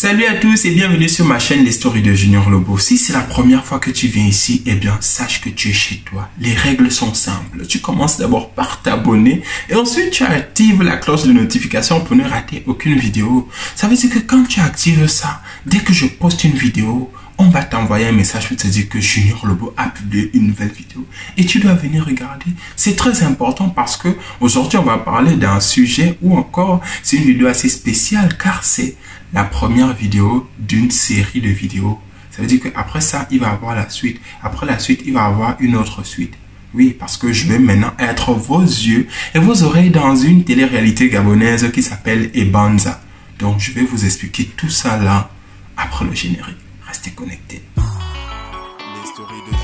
Salut à tous et bienvenue sur ma chaîne Les Stories de Junior Lobo. Si c'est la première fois que tu viens ici, eh bien, sache que tu es chez toi. Les règles sont simples. Tu commences d'abord par t'abonner et ensuite tu actives la cloche de notification pour ne rater aucune vidéo. Ça veut dire que quand tu actives ça, dès que je poste une vidéo, on va t'envoyer un message pour te dire que Junior Lobo a publié une nouvelle vidéo et tu dois venir regarder. C'est très important parce que aujourd'hui on va parler d'un sujet ou encore c'est une vidéo assez spéciale car c'est la première vidéo d'une série de vidéos. Ça veut dire qu'après ça, il va avoir la suite. Après la suite, il va avoir une autre suite. Oui, parce que je vais maintenant être vos yeux et vos oreilles dans une télé-réalité gabonaise qui s'appelle Ebanza. Donc, je vais vous expliquer tout ça là après le générique. Restez connectés. Les stories de.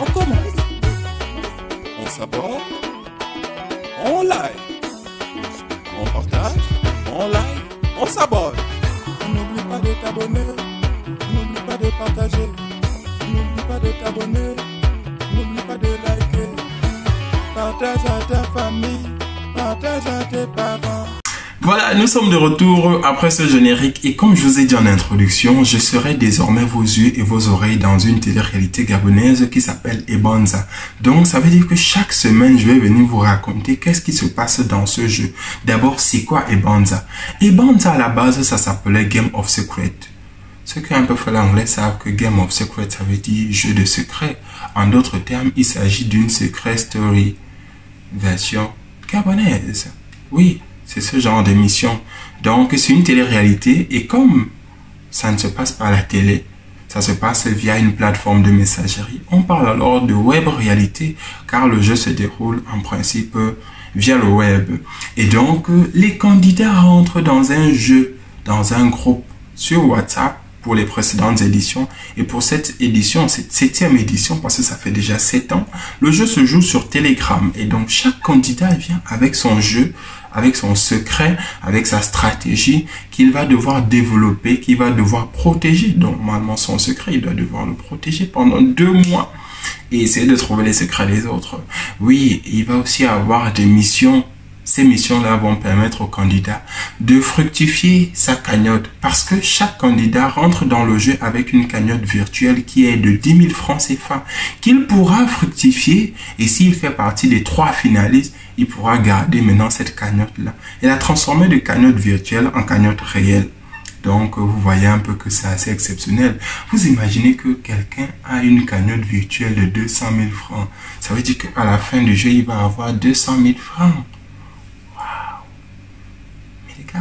On commence. On. On. On partage. On. On s'abonne. N'oublie pas de t'abonner. N'oublie pas de partager. N'oublie pas de t'abonner. N'oublie pas de liker. Partage à ta famille. Partage à tes parents. Voilà, nous sommes de retour après ce générique et comme je vous ai dit en introduction, je serai désormais vos yeux et vos oreilles dans une télé-réalité gabonaise qui s'appelle Ebanza. Donc ça veut dire que chaque semaine, je vais venir vous raconter qu'est-ce qui se passe dans ce jeu. D'abord, c'est quoi Ebanza? Ebanza à la base, ça s'appelait Game of Secret. Ceux qui ont un peu fait l'anglais savent que Game of Secret, ça veut dire jeu de secret. En d'autres termes, il s'agit d'une secret story version gabonaise. Oui, c'est ce genre d'émission. Donc, c'est une télé-réalité et comme ça ne se passe pas à la télé, ça se passe via une plateforme de messagerie. On parle alors de web réalité car le jeu se déroule en principe via le web. Et donc, les candidats rentrent dans un jeu, dans un groupe sur WhatsApp pour les précédentes éditions. Et pour cette édition, cette septième édition, parce que ça fait déjà sept ans, le jeu se joue sur Telegram. Et donc, chaque candidat vient avec son jeu, avec son secret, avec sa stratégie qu'il va devoir développer, qu'il va devoir protéger. Donc, normalement, son secret, il doit devoir le protéger pendant deux mois et essayer de trouver les secrets des autres. Oui, il va aussi avoir des missions ces missions-là vont permettre au candidat de fructifier sa cagnotte parce que chaque candidat rentre dans le jeu avec une cagnotte virtuelle qui est de 10 000 francs CFA qu'il pourra fructifier et s'il fait partie des trois finalistes, il pourra garder maintenant cette cagnotte-là et la transformer de cagnotte virtuelle en cagnotte réelle. Donc, vous voyez un peu que c'est assez exceptionnel. Vous imaginez que quelqu'un a une cagnotte virtuelle de 200 000 francs. Ça veut dire qu'à la fin du jeu, il va avoir 200 000 francs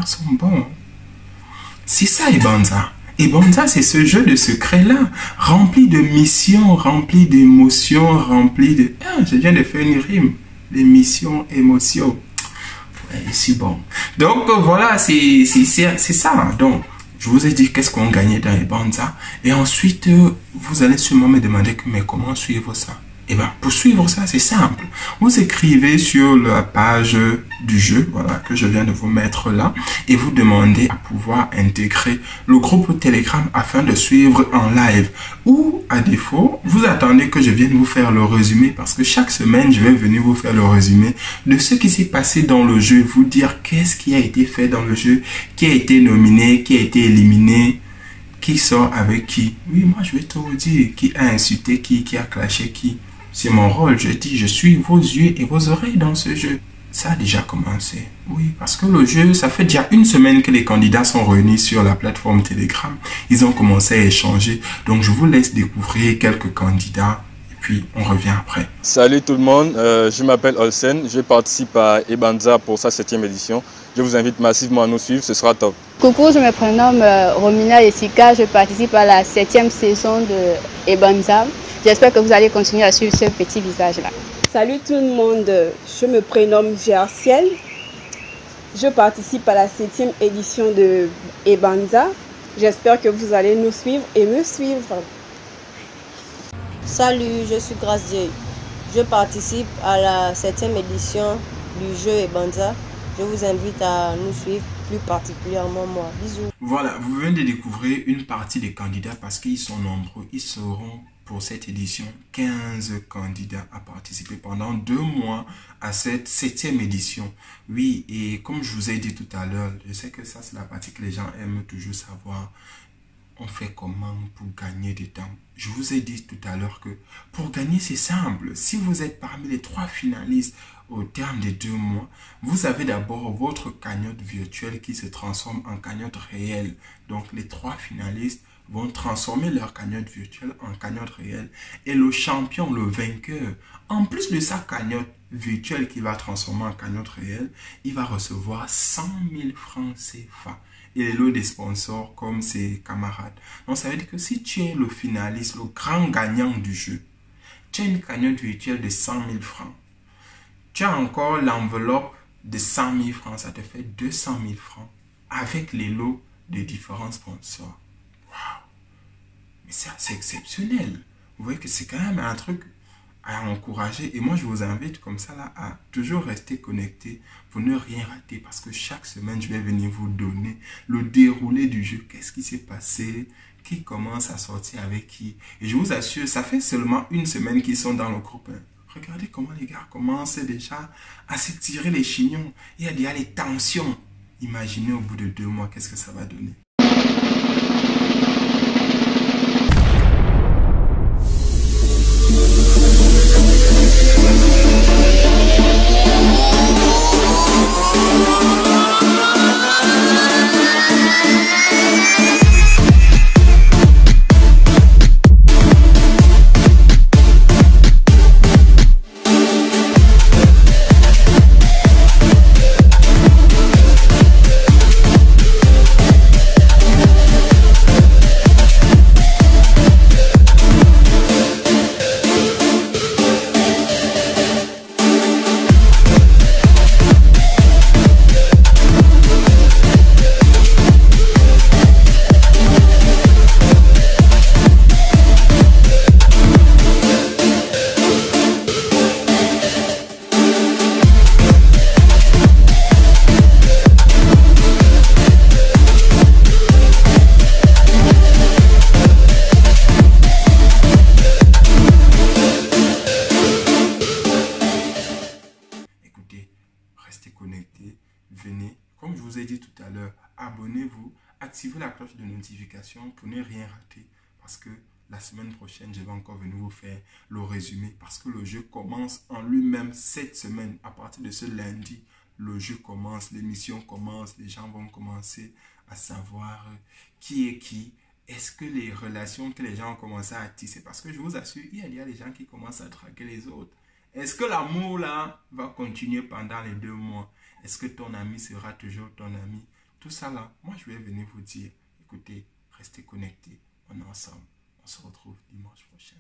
sont bons. C'est ça Ebanza. Ebanza, c'est ce jeu de secret-là, rempli de missions, rempli d'émotions, rempli de... Ah, je viens de faire une rime. Les missions, émotions. C'est bon. Donc voilà, c'est ça. Donc, je vous ai dit qu'est-ce qu'on gagnait dans Ebanza. Et ensuite, vous allez sûrement me demander mais comment suivre ça? Et eh bien, pour suivre ça, c'est simple. Vous écrivez sur la page du jeu, voilà, que je viens de vous mettre là, et vous demandez à pouvoir intégrer le groupe Telegram afin de suivre en live. Ou, à défaut, vous attendez que je vienne vous faire le résumé, parce que chaque semaine, je vais venir vous faire le résumé de ce qui s'est passé dans le jeu, vous dire qu'est-ce qui a été fait dans le jeu, qui a été nominé, qui a été éliminé, qui sort avec qui. Oui, moi, je vais tout vous dire, qui a insulté qui, qui a clashé qui. C'est mon rôle, je dis, je suis vos yeux et vos oreilles dans ce jeu. Ça a déjà commencé. Oui, parce que le jeu, ça fait déjà une semaine que les candidats sont réunis sur la plateforme Telegram. Ils ont commencé à échanger. Donc, je vous laisse découvrir quelques candidats et puis on revient après. Salut tout le monde, euh, je m'appelle Olsen. Je participe à Ebanza pour sa septième édition. Je vous invite massivement à nous suivre, ce sera top. Coucou, je me prénomme euh, Romina Jessica. Je participe à la septième saison de Ebanza. J'espère que vous allez continuer à suivre ce petit visage-là. Salut tout le monde, je me prénomme Gerciel. Je participe à la septième édition de Ebanza. J'espère que vous allez nous suivre et me suivre. Salut, je suis Gracieux. Je participe à la septième édition du jeu Ebanza. Je vous invite à nous suivre, plus particulièrement moi. Bisous. Voilà, vous venez de découvrir une partie des candidats parce qu'ils sont nombreux. Ils seront pour cette édition 15 candidats à participer pendant deux mois à cette septième édition. Oui, et comme je vous ai dit tout à l'heure, je sais que ça c'est la partie que les gens aiment toujours savoir. On fait comment pour gagner des temps Je vous ai dit tout à l'heure que pour gagner c'est simple. Si vous êtes parmi les trois finalistes au terme des deux mois, vous avez d'abord votre cagnotte virtuelle qui se transforme en cagnotte réelle. Donc les trois finalistes vont transformer leur cagnotte virtuelle en cagnotte réelle. Et le champion, le vainqueur, en plus de sa cagnotte virtuelle qu'il va transformer en cagnotte réelle, il va recevoir 100 000 francs CFA et les lots des sponsors comme ses camarades. Donc ça veut dire que si tu es le finaliste, le grand gagnant du jeu, tu as une cagnotte virtuelle de 100 000 francs. Tu as encore l'enveloppe de 100 000 francs, ça te fait 200 000 francs avec les lots de différents sponsors. C'est exceptionnel. Vous voyez que c'est quand même un truc à encourager. Et moi, je vous invite comme ça là à toujours rester connecté pour ne rien rater. Parce que chaque semaine, je vais venir vous donner le déroulé du jeu. Qu'est-ce qui s'est passé? Qui commence à sortir avec qui? Et je vous assure, ça fait seulement une semaine qu'ils sont dans le groupe. Regardez comment les gars commencent déjà à se tirer les chignons. Il y a déjà les tensions. Imaginez au bout de deux mois, qu'est-ce que ça va donner? Venez, comme je vous ai dit tout à l'heure, abonnez-vous, activez la cloche de notification pour ne rien rater. Parce que la semaine prochaine, je vais encore venir vous faire le résumé. Parce que le jeu commence en lui-même cette semaine. À partir de ce lundi, le jeu commence, l'émission commence, les gens vont commencer à savoir qui est qui. Est-ce que les relations que les gens ont commencé à tisser, parce que je vous assure, il y a des gens qui commencent à traquer les autres. Est-ce que l'amour là va continuer pendant les deux mois? Est-ce que ton ami sera toujours ton ami? Tout ça là, moi je vais venir vous dire, écoutez, restez connectés, on est ensemble. On se retrouve dimanche prochain.